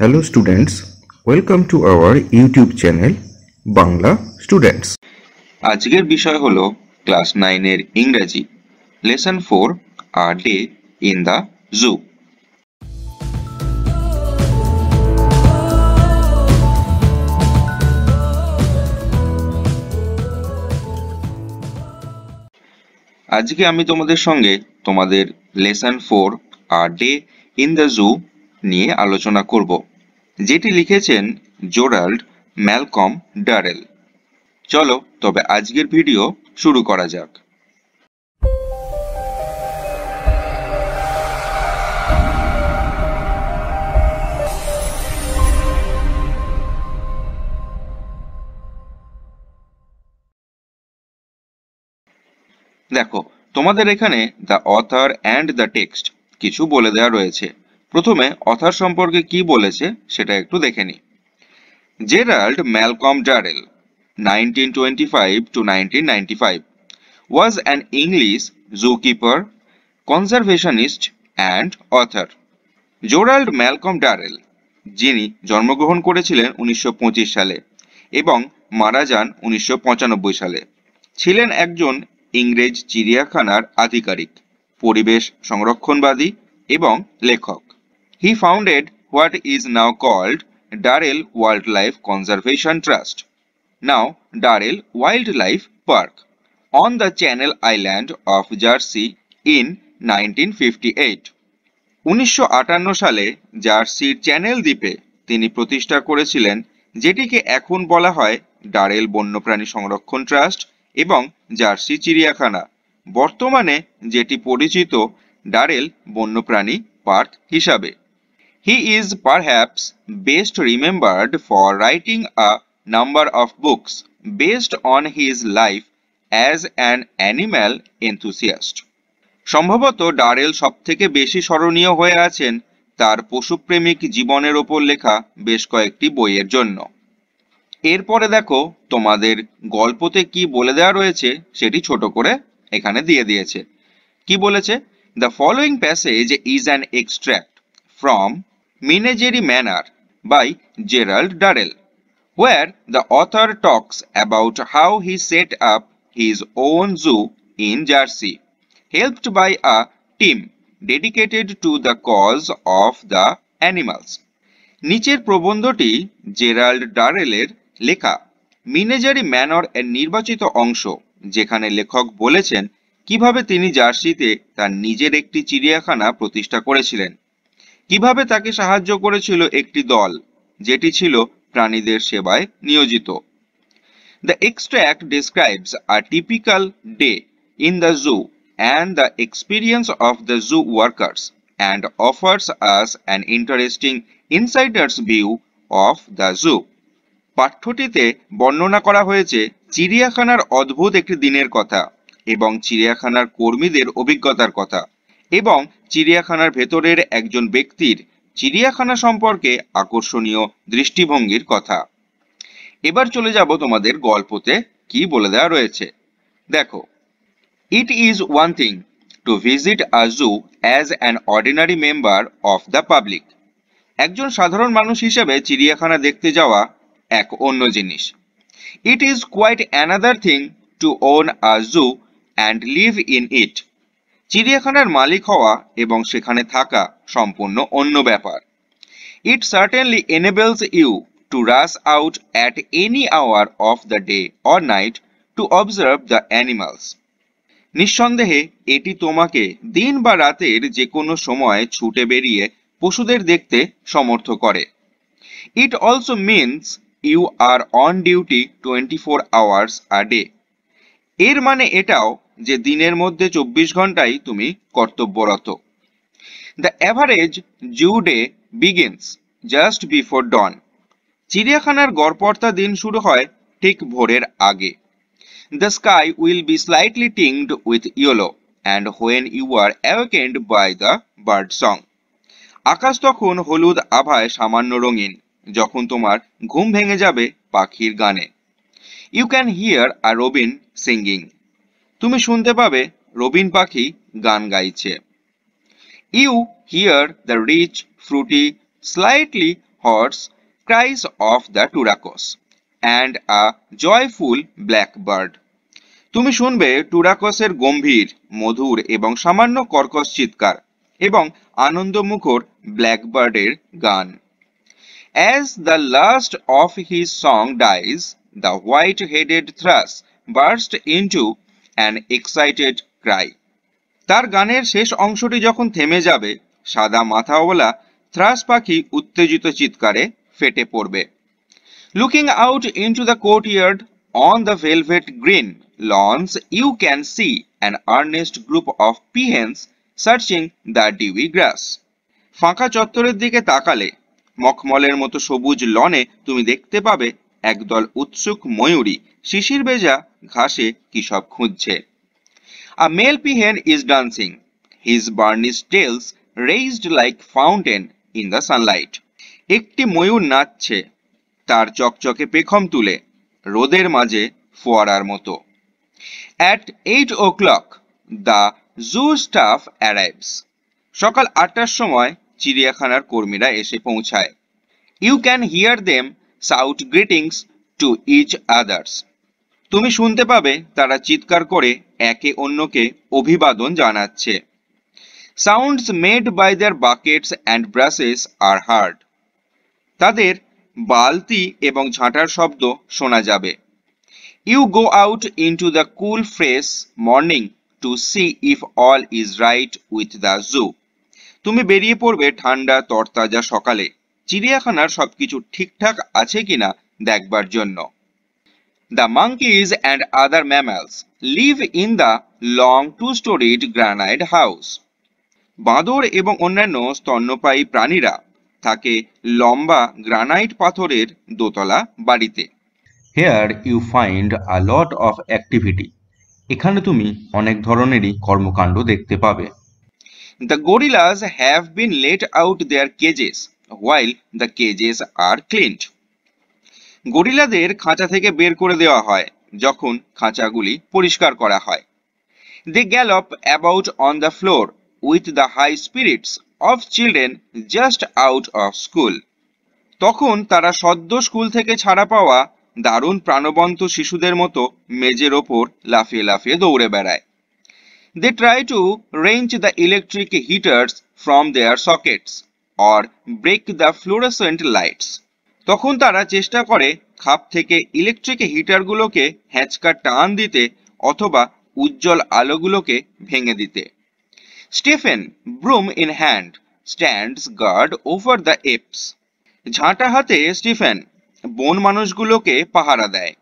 Hello students, welcome to our YouTube channel Bangla students আজকের বিষয় হলো ক্লাস নাইনের ইংরেজি। Lesson four a day in the zoo আজকে আমি তোমাদের সঙ্গে তোমাদের lesson four a day in the zoo নিয়ে আলোচনা করব, যেটি লিখেছেন জোরাল্ড ম্যালকম ডারেল। চলো, তবে আজকের ভিডিও শুরু করা যাক। দেখো, তোমাদের এখানে the author and the text কিছু বলে দেওয়া রয়েছে। প্রথমে অথার সম্পর্কে কি বলেছে সেটা একটু দেখে নিই Gerald Malcolm Durrell 1925 to 1995 was an English zookeeper, conservationist and author. Gerald Malcolm Durrell যিনি জন্মগ্রহণ করেছিলেন উনিশশো পঁচিশ সালে এবং মারা যান উনিশশো পঁচানব্বই সালে ছিলেন একজন ইংরেজ চিড়িয়াখানার আধিকারিক পরিবেশ সংরক্ষণবাদী এবং লেখক founded what is now called Durrell wildlife conservation trust now Darrell Wildlife Park, on the Channel Island of Jersey in 1958. উনিশশো সালে জার্সির চ্যানেল দ্বীপে তিনি প্রতিষ্ঠা করেছিলেন, যেটিকে এখন বলা হয় ডারেল বন্যপ্রাণী সংরক্ষণ ট্রাস্ট এবং জার্সি চিড়িয়াখানা। বর্তমানে যেটি পরিচিত ডারেল বন্যপ্রাণী পার্ক হিসাবে। He is perhaps best remembered for writing a number of books based on his life as an animal enthusiast. সম্ভবত ডারেল সবথেকে বেশি স্মরণীয় হয়ে আছেন তার পশুপ্রেমিক জীবনের ওপর লেখা বেশ কয়েকটি বইয়ের জন্য। এরপরে দেখো, তোমাদের গল্পতে কি বলে দেওয়া রয়েছে সেটি ছোট করে এখানে দিয়ে দিয়েছে। কি বলেছে? The following passage is an extract from menagerie manor by Gerald Durrell where the author talks about how he set up his own zoo in Jersey, helped by a team dedicated to the cause of the animals. নিচের প্রবন্ধটি Gerald ডারেলের লেখা মিনেজারি manor এর নির্বাচিত অংশ যেখানে লেখক বলেছেন কীভাবে তিনি জার্সিতে তার নিজের একটি চিড়িয়াখানা প্রতিষ্ঠা করেছিলেন কীভাবে তাকে সাহায্য করেছিল একটি দল, যেটি ছিল প্রাণীদের সেবায় নিয়োজিত। The extract describes a typical day in the zoo and the experience of the zoo workers and offers us an interesting insider's view of the zoo পাঠ্যটিতে বর্ণনা করা হয়েছে চিড়িয়াখানার অদ্ভুত একটি দিনের কথা এবং চিড়িয়াখানার কর্মীদের অভিজ্ঞতার কথা। এবং চিড়িয়াখানার ভেতরের একজন ব্যক্তির চিড়িয়াখানা সম্পর্কে আকর্ষণীয় দৃষ্টিভঙ্গির কথা। এবার চলে যাব তোমাদের গল্পতে কি বলে দেওয়া রয়েছে। দেখো it is one thing to visit a zoo as an ordinary member of the public একজন সাধারণ মানুষ হিসেবে চিড়িয়াখানা দেখতে যাওয়া এক অন্য জিনিস। It is quite another thing to own a zoo and live in it চিড়িয়াখানার মালিক হওয়া এবং সেখানে থাকা সম্পূর্ণ অন্য ব্যাপার। It certainly enables you to rush out at any hour of the day or night to observe the animals নিঃসন্দেহে, এটি তোমাকে দিন বা রাতের যে কোনো সময় ছুটে বেরিয়ে পশুদের দেখতে সমর্থ করে। It also means you are on duty twenty four hours a day এর মানে এটাও যে দিনের মধ্যে চব্বিশ ঘন্টাই তুমি কর্তব্যরত। The average zoo day begins just before dawn চিড়িয়াখানার গড়পর্তা দিন শুরু হয় ঠিক ভোরের আগে। The sky will be slightly tinged with yellow and when you are awakened by the bird song আকাশ তখন হলুদ আভায় সামান্য রঙিন, যখন তোমার ঘুম ভেঙে যাবে পাখির গানে। You can hear a robin singing তুমি শুনতে পাবে রবিন পাখি গান গাইছে। You hear the rich fruity slightly hoarse cries of the turacos and a joyful blackbird তুমি শুনবে টুরাকসের গম্ভীর, মধুর এবং সামান্য কর্কশ চিৎকার এবং আনন্দমুখর ব্ল্যাকবার্ডের গান। As the last of his song dies the white headed thrush burst into an excited cry. তার গানের শেষ অংশটি যখন থেমে যাবে, সাদা মাথাওয়ালা থ্রাস পাখি উত্তেজিত চিৎকারে ফেটে পড়বে looking out into the courtyard on the velvet green lawns you can see an earnest group of peahens searching the dewy grass ফাঁকা চত্বরের দিকে তাকালে, মখমলের মতো সবুজ লনে তুমি দেখতে পাবে একদল উৎসুক ময়ূরী শিশির বেজা ঘাসে কি সব খুঁজছে? A male peahen is dancing, his burnished tails raised like fountain in the sunlight. একটি ময়ূর নাচছে তার চকচকে পেখম তুলে রোদের মাঝে ফোয়ারার মতো। At eight o'clock the zoo staff arrives সকাল আটটার সময় চিড়িয়াখানার কর্মীরা এসে পৌঁছায়। You can hear them shout greetings to each others তুমি শুনতে পাবে তারা চিৎকার করে একে অন্যকে অভিবাদন জানাচ্ছে। Sounds made by their buckets and brushes are heard তাদের বালতি এবং ঝাঁটার শব্দ শোনা যাবে। You go out into the cool fresh morning to see if all is right with the zoo তুমি বেরিয়ে পড়বে ঠান্ডা, তরতাজা সকালে। চিড়িয়াখানার সবকিছু ঠিকঠাক আছে কিনা দেখবার জন্য। The monkeys and other mammals live in the long two-storied granite house. বাঁদর এবং অন্যান্য স্তন্যপায়ী প্রাণীরা থাকে লম্বা গ্রানাইট পাথরের দোতলা বাড়িতে here you find a lot of activity এখানে তুমি অনেক ধরনেরই কর্মকাণ্ড দেখতে পাবে The gorillas have been let out their cages while the cages are cleaned. গরিলাদের খাঁচা থেকে বের করে দেওয়া হয়, যখন খাঁচাগুলি পরিষ্কার করা হয়। They gallop about on the floor with the high spirits of children just out of school তখন তারা সদ্য স্কুল থেকে ছাড়া পাওয়া দারুণ প্রাণবন্ত শিশুদের মতো মেজের ওপর লাফিয়ে লাফিয়ে দৌড়ে বেড়ায়। They try to wrench the electric heaters from their sockets or break the fluorescent lights তখন তারা চেষ্টা করে খাপ থেকে ইলেকট্রিক হিটারগুলোকে হ্যাঁচকা টান দিতে অথবা উজ্জ্বল আলোগুলোকে ভেঙে দিতে। Stephen broom in hand stands guard over the apes ঝাঁটা হাতে স্টিফেন বন মানুষগুলোকে পাহারা দেয়।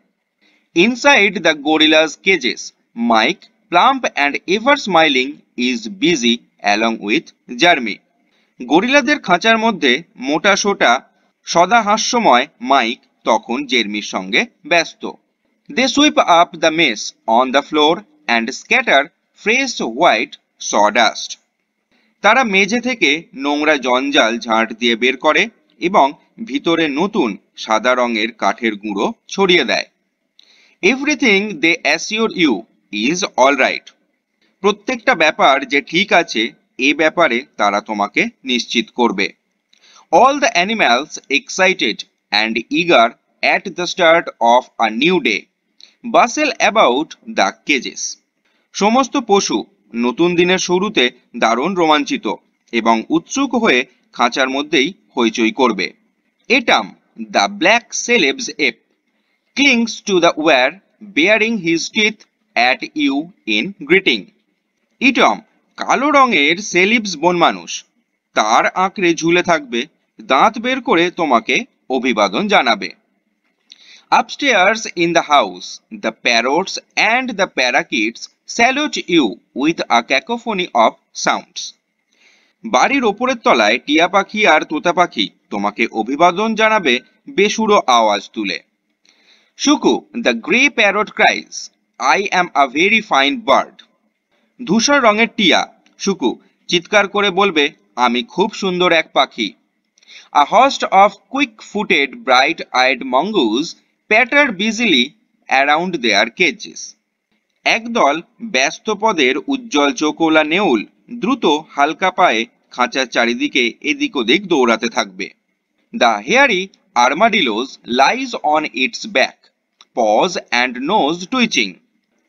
Inside the gorillas cages, Mike plump and ever smiling is busy along with Jeremy. গরিলাদের খাঁচার মধ্যে মোটা সোটা সদা হাস্যময় মাইক তখন জেরমির সঙ্গে ব্যস্ত। They sweep up the mess on the floor and scatter fresh white sawdust তারা মেঝে থেকে নোংরা জঞ্জাল ঝাঁট দিয়ে বের করে এবং ভিতরে নতুন সাদা রঙের কাঠের গুঁড়ো ছড়িয়ে দেয়। Everything they assure you is all right প্রত্যেকটা ব্যাপার যে ঠিক আছে, এ ব্যাপারে তারা তোমাকে নিশ্চিত করবে। All the animals excited and eager at the start of a new day. Bustle about the cages. সমস্ত পশু নতুন দিনের শুরুতে দারুণ রোমাঞ্চিত এবং উৎসুক হয়ে খাঁচার মধ্যেই হইচই করবে। Atom the black Celebes ape clings to the wire baring his teeth at you in greeting Atom কালো রঙের সেলিবস বন মানুষ। তার আঁকড়ে ঝুলে থাকবে দাঁত বের করে তোমাকে অভিবাদন জানাবে। Upstairs in the house, the parrots and the parakeets salute you with a cacophony of. বাড়ির ওপরের তলায় টিয়া পাখি আর তোতা পাখি তোমাকে অভিবাদন জানাবে বেসুরো আওয়াজ তুলে। Shuku the grey parrot cries I am a very fine bird ধূসর রঙের টিয়া শুকু চিৎকার করে বলবে আমি খুব সুন্দর এক পাখি। A host of quick-footed, bright-eyed mongoose pattered busily around their cages. একদল ব্যস্ত পদের উজ্জ্বল চোখোলা নেউল দ্রুত হালকা পায়ে খাঁচার চারিদিকে এদিক ওদিক দৌড়াতে থাকবে The hairy armadillos lies on its back, paws and nose twitching.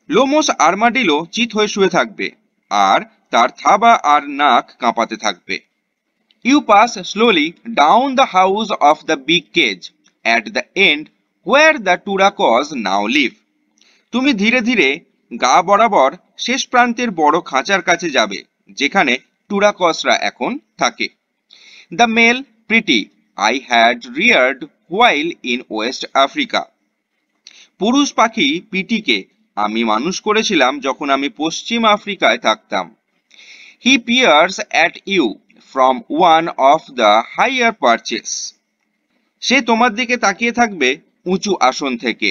লোমস আর্মাডিলো চিত হয়ে শুয়ে থাকবে আর তার থাবা আর নাক কাঁপাতে থাকবে you pass slowly down the house of the big cage at the end where the turacos now live তুমি ধীরে ধীরে গা বরাবর শেষ প্রান্তের বড় খাঁচার কাছে যাবে, যেখানে টুরাকসরা এখন থাকে। The male pretty I had reared while in West Africa পুরুষ পাখি পিটিকে আমি মানুষ করেছিলাম যখন আমি পশ্চিম আফ্রিকায় থাকতাম। He peers at you from one of the higher perches সে তোমার দিকে তাকিয়ে থাকবে উঁচু আসন থেকে।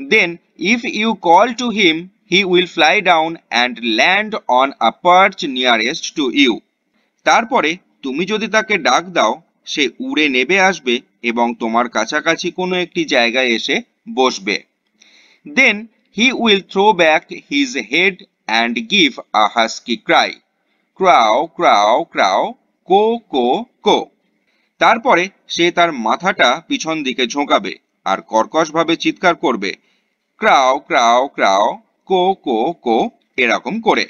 Then if you call to him he will fly down and land on a perch nearest to you তারপরে, তুমি যদি তাকে ডাক দাও, সে উড়ে নেবে আসবে এবং তোমার কাছাকাছি কোনো একটি জায়গায় এসে বসবে। Then he will throw back his head and give a husky cry ক্রাও ক্রাও ক্রাও, কো কো কো। তারপরে সে তার মাথাটা পিছন দিকে ঝোঁকাবে আর কর্কশভাবে চিৎকার করবে, ক্রাও ক্রাও ক্রাও, কো কো কো, এরকম করে।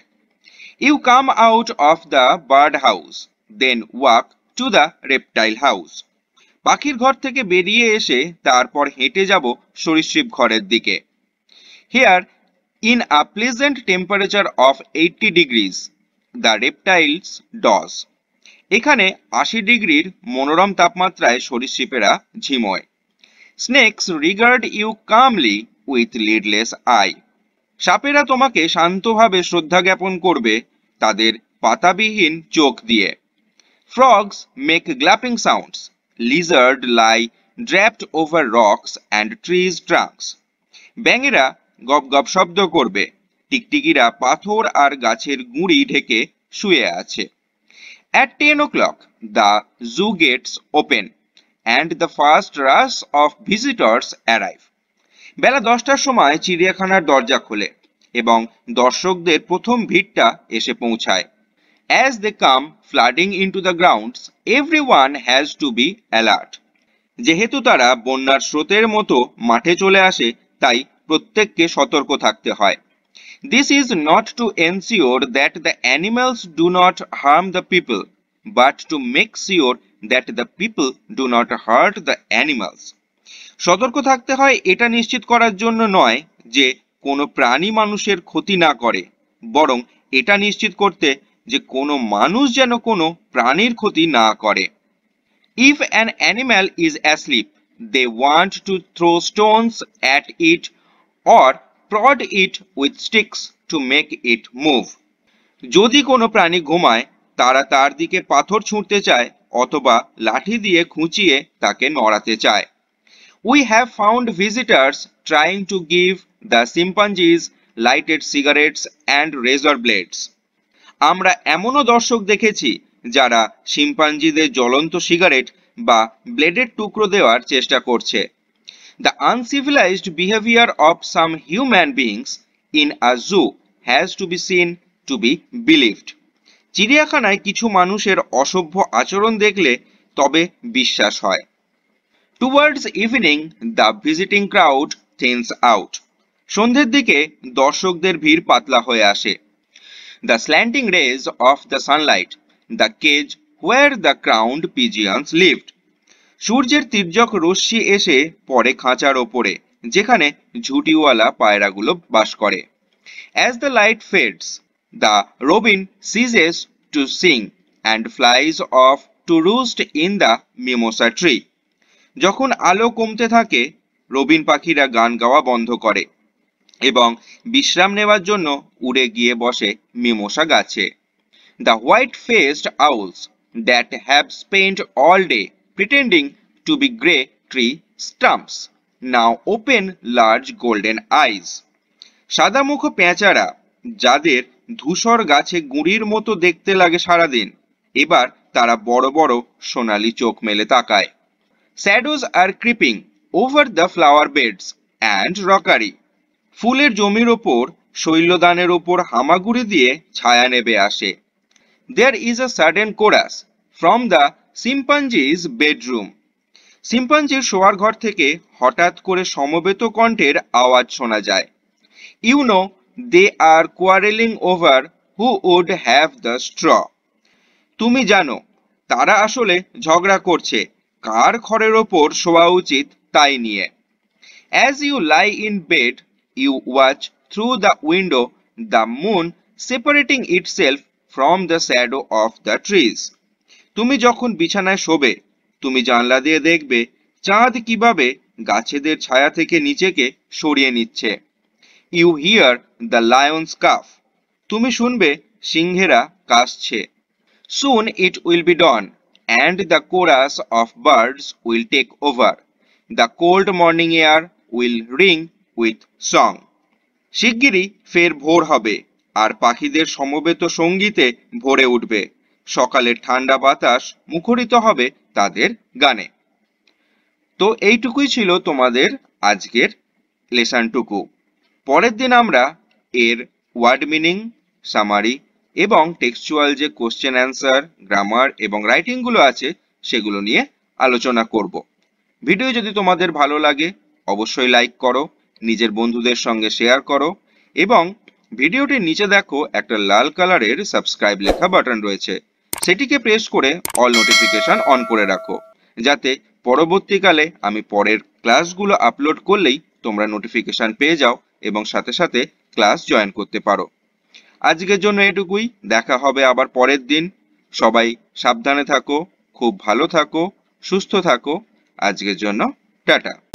You come out of the bird house then walk to the reptile house পাখির ঘর থেকে বেরিয়ে এসে তারপর হেঁটে যাব সরীসৃপ ঘরের দিকে। Here in a pleasant temperature of eighty degrees the reptiles doze এখানে আশি ডিগ্রির মনোরম তাপমাত্রায় সরীসৃপেরা ঝিময়। Snakes regard you calmly with lidless eye sapera তোমাকে শান্তভাবে শ্রদ্ধা জ্ঞাপন করবে তাদের পাতাবিহীন চোখ দিয়ে। Frogs make gulping sounds lizard lie draped over rocks and trees trunks ব্যাঙেরা গপ গপ শব্দ করবে। টিকটিকিরা পাথর আর গাছের গুঁড়ি ঢেকে শুয়ে আছে। At ten o'clock the zoo gates open and the first rush of visitors arrive বেলা দশটার সময় চিড়িয়াখানার দরজা খোলে এবং দর্শকদের প্রথম ভিড়টা এসে পৌঁছায়। They come flooding into the grounds every one has to be alert যেহেতু তারা বন্যার স্রোতের মতো মাঠে চলে আসে, তাই প্রত্যেককে সতর্ক থাকতে হয়। This is not to ensure that the animals do not harm the people but to make sure that the people do not hurt the animals সতর্ক থাকতে হয় এটা নিশ্চিত করার জন্য নয় যে কোনো প্রাণী মানুষের ক্ষতি না করে, বরং এটা নিশ্চিত করতে যে কোনো মানুষ যেন কোনো প্রাণীর ক্ষতি না করে। If an animal is asleep they want to throw stones at it or prod it with sticks to make it move যদি কোনো প্রাণী ঘুমায়, তারা তার দিকে পাথর ছুঁড়তে চায় অথবা লাঠি দিয়ে খুঁচিয়ে তাকে নড়াতে চায়। We have found visitors trying to give the chimpanzees lighted cigarettes and razor blades আমরা এমনও দর্শক দেখেছি যারা শিম্পাঞ্জিদের জ্বলন্ত সিগারেট বা ব্লেডের টুকরো দেওয়ার চেষ্টা করছে। The uncivilised behaviour of some human beings in a zoo has to be seen to be believed চিড়িয়াখানায় কিছু মানুষের অসভ্য আচরণ দেখলে তবে বিশ্বাস হয়। Towards evening the visiting crowd thins out সন্ধ্যের দিকে দর্শকদের ভিড় পাতলা হয়ে আসে। The slanting rays of the sunlight the cage where the crowned pigeons lived সূর্যের তির্যক রশ্মি এসে পড়ে খাঁচার ওপরে, যেখানে ঝুটিওয়ালা পায়রাগুলো বাস করে। As the light fades the robin ceases to sing and flies off to roost in the mimosa tree যখন আলো কমতে থাকে রবিন পাখিরা গান গাওয়া বন্ধ করে এবং বিশ্রাম নেওয়ার জন্য উড়ে গিয়ে বসে মিমোসা গাছে। The white faced owls that have spent all day pretending to be grey tree stumps now open large golden eyes সাদামুখ পেঁচারা, যাদের ধূসর গাছে গুঁড়ির মতো দেখতে লাগে সারাদিন। এবার তারা বড় বড় সোনালি চোখ মেলে তাকায়। Shadows are creeping over the flower beds and rockery ফুলের জমির ওপর, শৈলদানের ওপর হামাগুড়ি দিয়ে ছায়া নেবে আসে। There is a sudden chorus from the chimpanzees bedroom সিম্পাঞ্জির শোয়ার ঘর থেকে হঠাৎ করে সমবেত কণ্ঠের আওয়াজ শোনা যায়। You know they are quarrelling over who would have the straw তুমি জানো, তারা আসলে ঝগড়া করছে, কার খড়ের ওপর শোয়া উচিত তাই নিয়ে। As you lie in bed you watch through the window the moon separating itself from the shadow of the trees তুমি যখন বিছানায় শোবে, তুমি জানলা দিয়ে দেখবে চাঁদ কীভাবে গাছেদের ছায়া থেকে নিচেকে সরিয়ে নিচ্ছে। You hear the lions cough তুমি শুনবে সিংহেরা কাশছে। Soon it will be dawn and the chorus of birds will take over the cold morning air will ring with song শিগগিরই ফের ভোর হবে, আর পাখিদের সমবেত সঙ্গীতে ভরে উঠবে। সকালের ঠান্ডা বাতাস মুখরিত হবে তাদের গানে। তো এইটুকুই ছিল তোমাদের আজকের লেসনটুকু পরের দিন আমরা এর ওয়ার্ড মিনিং, সামারি এবং টেক্সচুয়াল যে কোশ্চেন অ্যান্সার, গ্রামার এবং রাইটিংগুলো আছে সেগুলো নিয়ে আলোচনা করব। ভিডিও যদি তোমাদের ভালো লাগে, অবশ্যই লাইক করো, নিজের বন্ধুদের সঙ্গে শেয়ার করো এবং ভিডিওটির নিচে দেখো একটা লাল কালারের সাবস্ক্রাইব লেখা বাটন রয়েছে। সেটিকে প্রেস করে অল নোটিফিকেশন অন করে রাখো। যাতে পরবর্তীকালে আমি পরের ক্লাসগুলো আপলোড করলেই তোমরা নোটিফিকেশন পেয়ে যাও এবং সাথে সাথে ক্লাস জয়েন করতে পারো। আজকের জন্য এটুকুই। দেখা হবে আবার পরের দিন। সবাই সাবধানে থাকো, খুব ভালো থাকো, সুস্থ থাকো। আজকের জন্য টাটা।